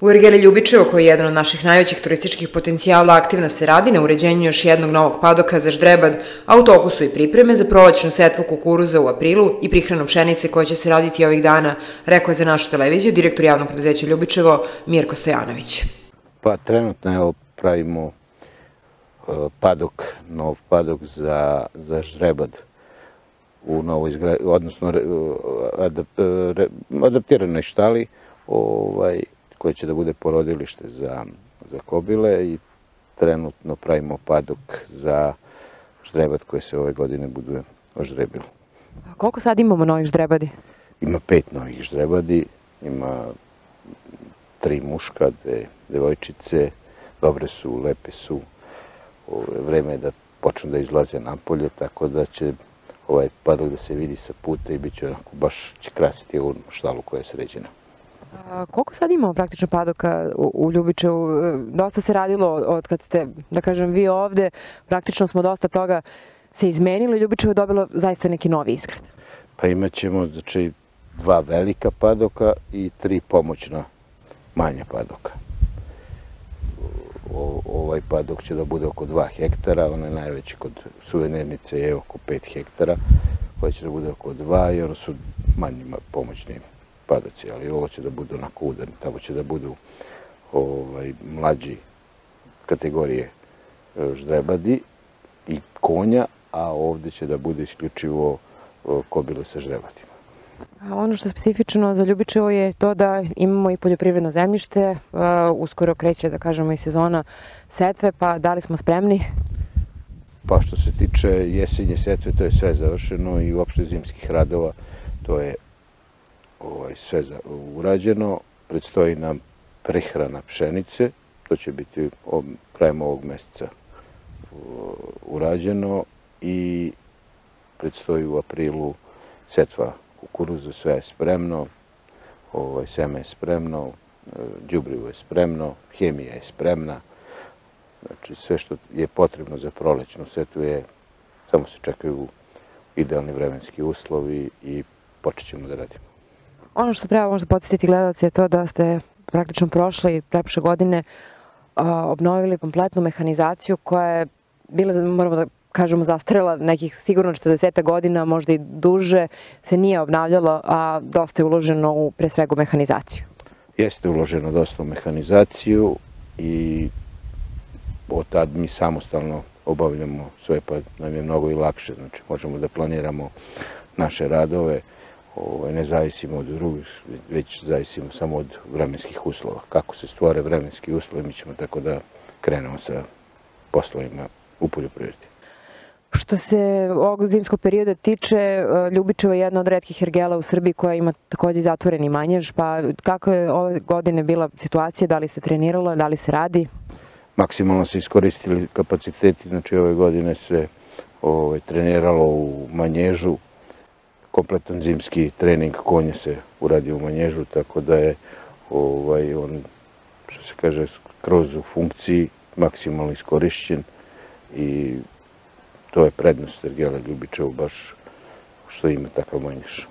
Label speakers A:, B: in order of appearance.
A: U Ergeli Ljubičevo, koji je jedan od naših najvećih turističkih potencijala, aktivno se radi na uređenju još jednog novog padoka za Ždrebad, a u toku su i pripreme za prolećnu setvu kukuruza u aprilu i prihranu pšenice koja će se raditi ovih dana, rekao je za našu televiziju direktor javnog preduzeća Ljubičevo Mirko Stojanović.
B: Pa trenutno evo pravimo e, padok, nov padok za, za Ždrebad u novoj izgradnji, odnosno adaptiranoj štali, ovaj, koje će da bude porodilište za, za kobile i trenutno pravimo padok za ždrebat koje se ove godine buduje oždrebilo.
A: A koliko sad imamo novih ždrebadi?
B: Ima pet novih ždrebadi, ima tri muška, dve devojčice, dobre su, lepe su. Ove, vreme je da počnu da izlaze napolje, tako da će ovaj padok da se vidi sa puta i bit će onako, baš će krasiti ovu štalu koja je sređena.
A: A, koliko sad imamo praktično padoka u, u Ljubičevu? Dosta se radilo od kad ste, da kažem, vi ovde. Praktično smo dosta toga se izmenilo Ljubičevo je dobilo zaista neki novi izgled.
B: Pa imat ćemo znači, dva velika padoka i tri pomoćna manja padoka. O, ovaj padok će da bude oko 2 hektara, onaj najveći kod suvenirnice je oko 5 hektara, koja će da bude oko 2 i ono su manji pomoćni padoci, ali ovo će da budu onako udarni, tamo će da budu ovaj, mlađi kategorije e, ždrebadi i konja, a ovde će da bude isključivo e, kobile sa ždrebadima.
A: A ono što je specifično za Ljubičevo je to da imamo i poljoprivredno zemljište, uh, uskoro kreće, da kažemo, i sezona setve, pa da li smo spremni?
B: Pa što se tiče jesenje setve, to je sve završeno i uopšte zimskih radova, to je ovaj, sve za, urađeno. Predstoji nam prehrana pšenice, to će biti krajem ovog meseca urađeno i predstoji u aprilu setva kukuruza, sve je spremno, ovaj, seme je spremno, đubrivo je spremno, hemija je spremna, znači sve što je potrebno za prolećnu setvu je, samo se čekaju idealni vremenski uslovi i počet ćemo da radimo.
A: Ono što treba možda podsjetiti gledalce je to da ste praktično prošle i preprošle godine obnovili kompletnu mehanizaciju koja je bila, moramo da kažemo, zastrela nekih sigurno 40 godina, možda i duže, se nije obnavljalo, a dosta je uloženo u pre svega mehanizaciju.
B: Jeste uloženo dosta u mehanizaciju i od tad mi samostalno obavljamo sve, pa nam je mnogo i lakše. Znači, možemo da planiramo naše radove, ovaj, ne zavisimo od drugih, već zavisimo samo od vremenskih uslova. Kako se stvore vremenski uslovi, mi ćemo tako da krenemo sa poslovima u poljoprivredi.
A: Što se ovog zimskog perioda tiče, e, Ljubičevo je jedna od redkih ergela u Srbiji koja ima takođe zatvoreni manjež, pa kako je ove godine bila situacija, da li se treniralo, da li se radi?
B: Maksimalno se iskoristili kapaciteti, znači ove godine se ovaj, treniralo u manježu, kompletan zimski trening konja se uradio u manježu, tako da je ovaj, on, što se kaže, kroz u funkciji maksimalno iskorišćen i to je prednost Ergela Ljubičevu baš što ima takav manjež.